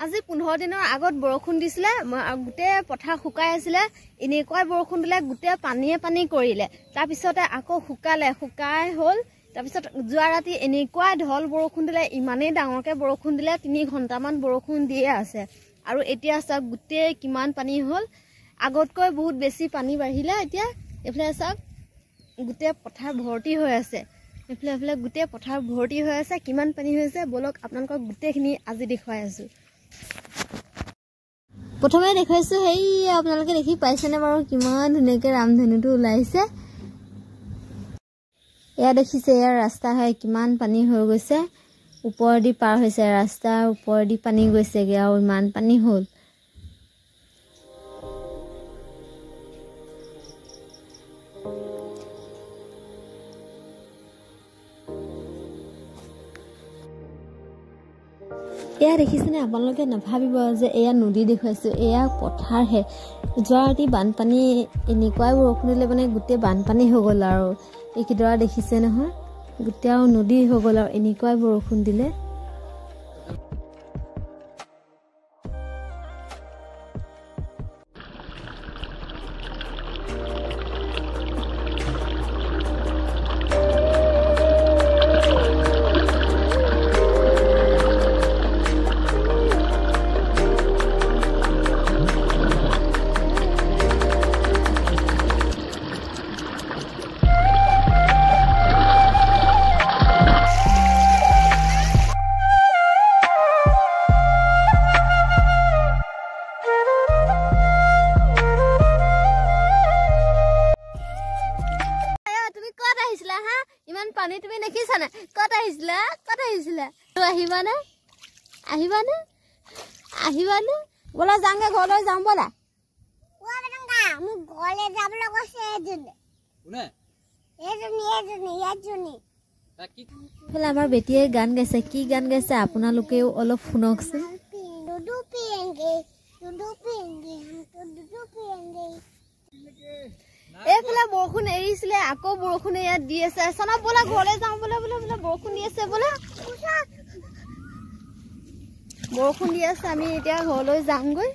আজি পোন্ধৰ দিনৰ আগত বৰষুণ দিছিলে গোটেই পথাৰ শুকাই আছিলে এনেকুৱাই বৰষুণ দিলে গোটেই পানীয়ে পানী কৰিলে। তাৰপিছতে আকৌ শুকালে শুকাই হ'ল। তাৰপিছত যোৱা ৰাতি এনেকুৱাই ঢল বৰষুণ দিলে ইমানেই ডাঙৰকৈ বৰষুণ দিলে তিনি ঘণ্টামান বৰষুণ দিয়ে আছে। আৰু এতিয়া চাওক গোটেই কিমান পানী হ'ল। আগতকৈ বহুত বেছি পানী বাঢ়িলে এতিয়া এইফালে চাওক গোটেই পথাৰ ভৰ্তি হৈ আছে। এইফালে এইফালে গোটেই পথাৰ ভৰ্তি হৈ আছে। কিমান পানী হৈ আছে ব'লক আপোনালোকক গোটেইখিনি আজি দেখুৱাই আছোঁ। প্ৰথমে দেখুৱাইছোঁ সেই আপোনালোকে দেখি পাইছেনে বাৰু? কিমান ধুনীয়াকৈ ৰামধেনুটো ওলাইছে? এয়া দেখিছে ইয়াৰ ৰাস্তা হয় কিমান পানী হৈ গৈছে। ওপৰেদি পাৰ হৈছে ৰাস্তাৰ ওপৰেদি পানী গৈছেগৈ আৰু ইমান পানী হ'ল। এয়া দেখিছেনে আপোনালোকে নাভাবিব যে এয়া নদী দেখুৱাইছোঁ এয়া পথাৰহে। যোৱা ৰাতি বানপানী এনেকুৱাই বৰষুণ দিলে মানে গোটেই বানপানী হৈ গ'ল আৰু। এইকেইডৰা দেখিছে নহয় গোটেই আৰু নদী হৈ গ'ল আৰু এনেকুৱাই বৰষুণ দিলে। ইমান পানী তুমি দেখিছানে? ক'ত আহিছিলা? ক'ত আহিছিলা? আহিবানে আহিবানে আহিবানে ব'লা যাওঁগে ঘৰলৈ যাওঁ ব'লা। মোক ঘৰলৈ যাবলৈ কৈছে এজনী কোনে? এজনী এজনী এজনী। তাক কি? এইফালে আমাৰ বেটীয়ে গান গাইছে। কি গান গাইছে আপোনালোকেও অলপ শুনকচোন। এইফালে বৰষুণ এৰিছিলে আকৌ বৰষুণ ইয়াত দি আছে। চনাব বোলে ঘৰলে যাওঁ বোলে বোলে বোলে বৰষুণ দি আছে বোলে। বৰষুণ দি আছে আমি এতিয়া ঘৰলৈ যামগৈ।